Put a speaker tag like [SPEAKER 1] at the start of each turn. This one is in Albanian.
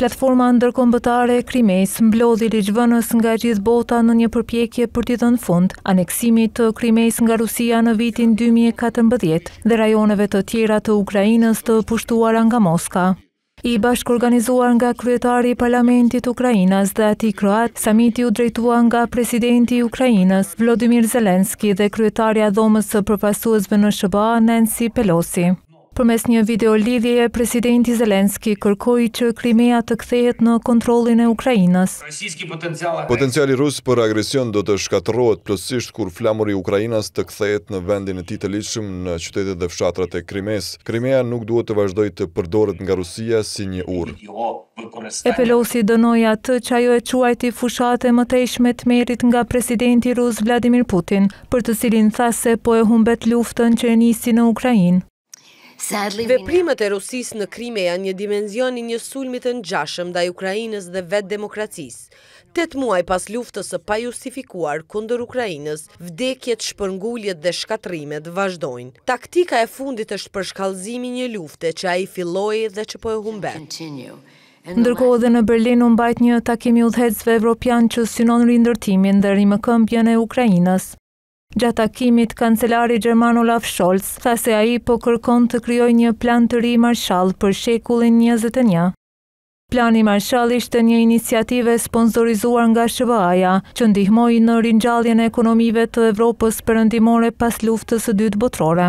[SPEAKER 1] Platforma Ndërkombëtare e Krimejs mblodhi ligjvënës nga gjithë bota në një përpjekje për t'i dhënë fund aneksimit të Krimesë nga Rusia në vitin dy mijë e katërmbëdhjetë dhe rajoneve të tjera të Ukrainës të pushtuara nga Moska. I bashkëorganizuar nga kryetari i parlamentit ukrainas dhe atij kroat, samiti u drejtua nga presidenti i Ukrainës, Vlodimir Zelensky dhe kryetarja e Dhomës së Përfaqësuesve në SHBA, Nancy Pelosi. Përmes një videolidhjeje, Presidenti Zelensky kërkoi që Krimea të kthehet në kontrollin e Ukrainës.
[SPEAKER 2] Potenciali rus për agresion do të shkatërrohet plotësisht kur flamuri ukrainas të kthehet në vendin e tij të ligjshëm në qytetet dhe fshatrat e Krimesë. Krimea nuk duhet të vazhdojë të përdoret nga Rusia si një urë.
[SPEAKER 1] E Pelosi dënoi atë që ajo e quajti fushatë e mëtejshme e tmerrit nga presidenti rus Vladimir Putin, për të cilin tha se po e humbet luftën që e nisi në Ukrainë.
[SPEAKER 3] Veprimet e Rusisë në Krime janë një dimension i një sulmi të ngjashëm ndaj Ukrainës dhe vetë demokracisë. Tetë muaj pas luftës së pajustifikuar kundër Ukrainës, vdekjet, shpërnguljet dhe shkatërrimet vazhdojnë. Taktika e fundit është përshkallëzimi i një lufte që ai filloi dhe që po e humbet.
[SPEAKER 1] Ndërkohë dhe në Berlin u mbajt një takim i udhëheqësve evropianë që synon rindërtimin dhe rimëkëmbjen e Ukrainës. Gjatë takimit, kancelari gjerman Olaf Scholz tha se ai po kërkon të krijojë një plan të ri Marshall për shekullin njëzet e një. Plani Marshall ishte një iniciativë e sponsorizuar nga SHBA-ja, që ndihmoi në ringjalljen e ekonomive të Evropës Perëndimore pas Luftës së Dytë Botërore.